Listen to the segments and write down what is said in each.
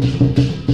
thank you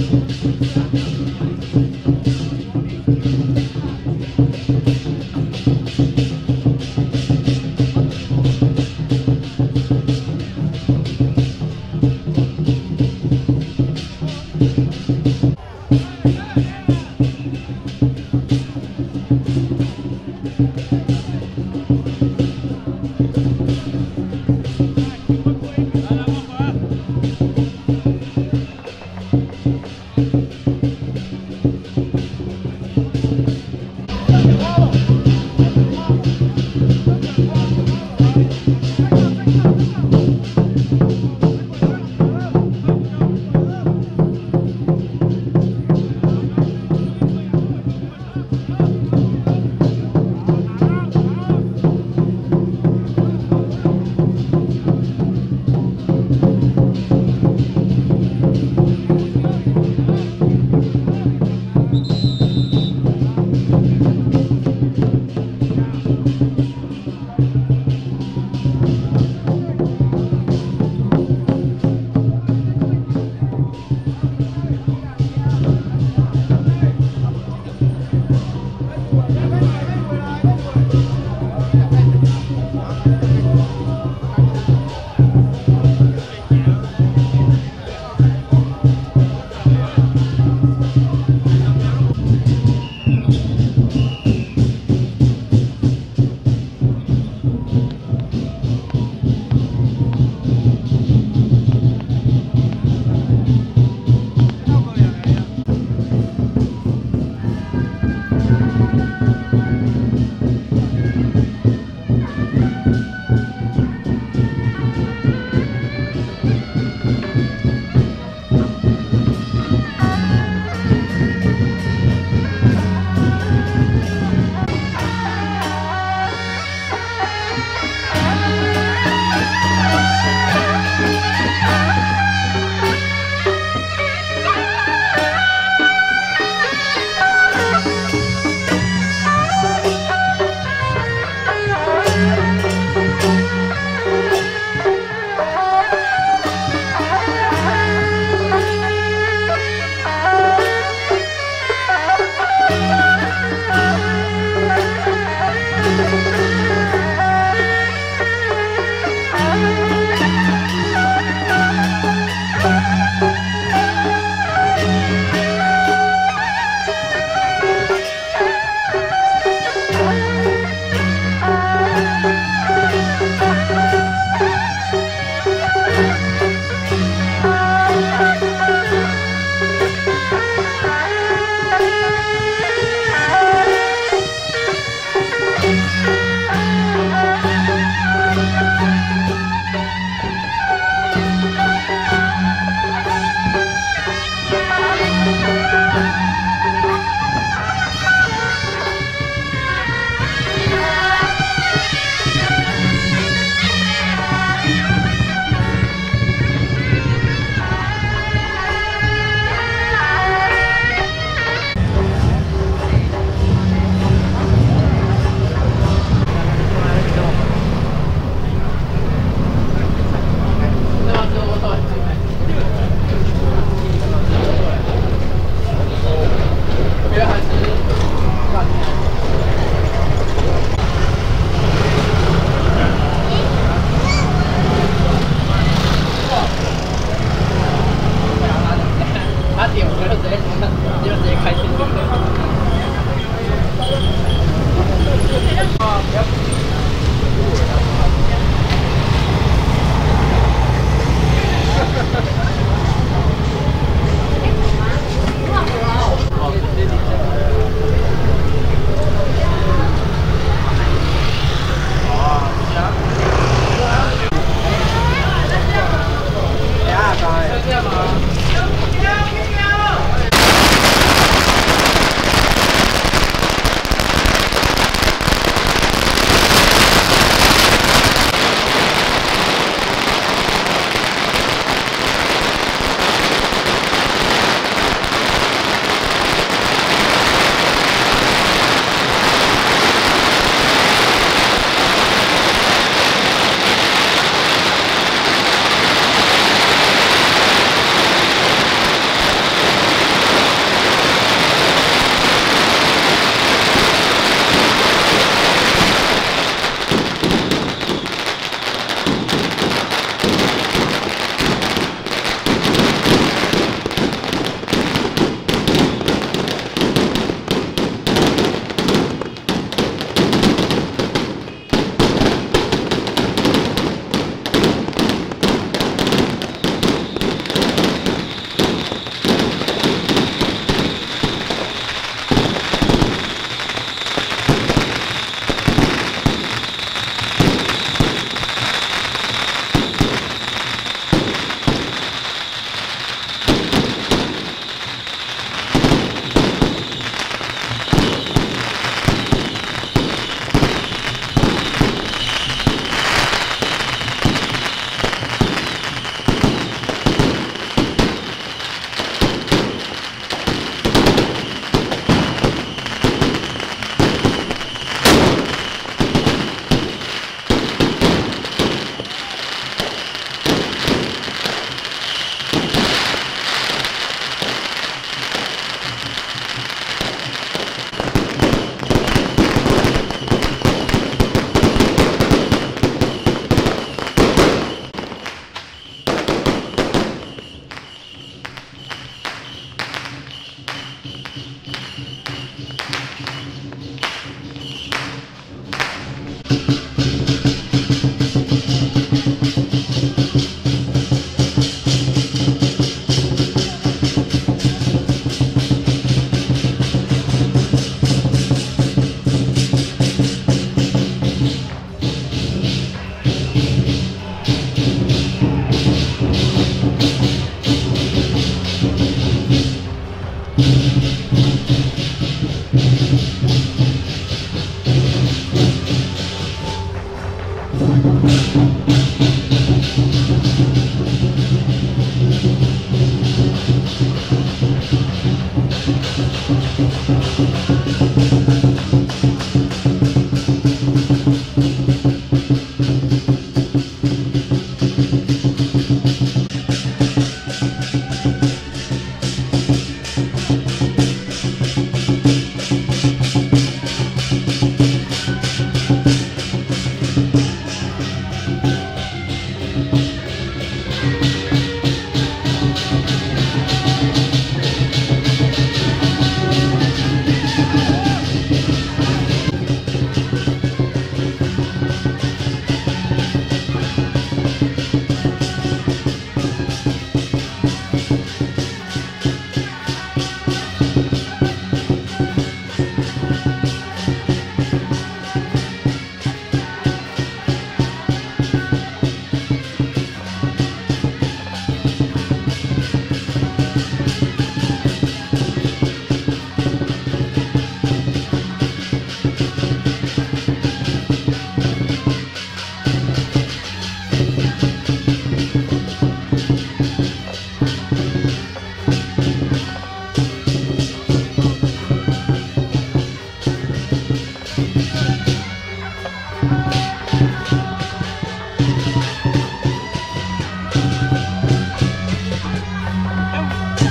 Thank you.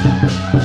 Thank